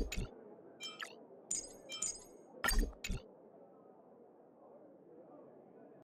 الفكرة